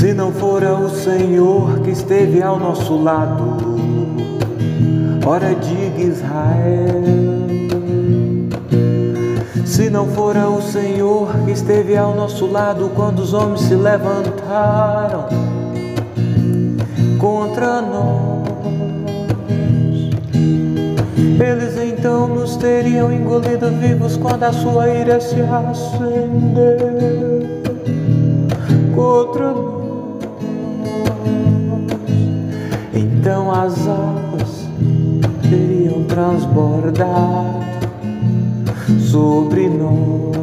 Se não fora o Senhor que esteve ao nosso lado, ora diga Israel. Se não fora o Senhor que esteve ao nosso lado quando os homens se levantaram contra nós, eles então nos teriam engolido vivos quando a sua ira se acendeu contra nós. As águas teriam transbordado sobre nós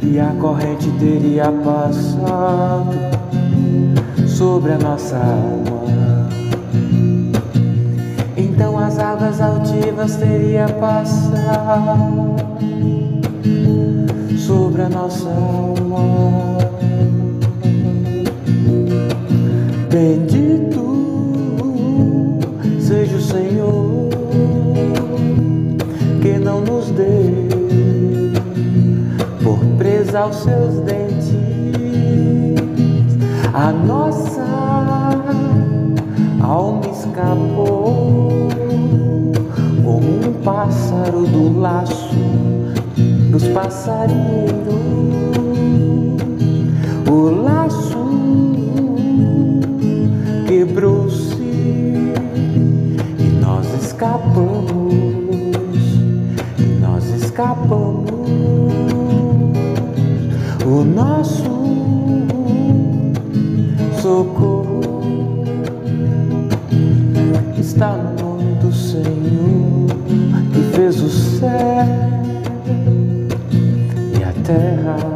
e a corrente teria passado sobre a nossa alma. Então as águas altivas teria passado sobre a nossa alma. Bendito seja o Senhor que não nos dê por presa aos seus dentes a nossa alma escapou como um pássaro do laço dos passarinheiros. escapamos o nosso socorro está no nome do Senhor que fez o céu e a terra.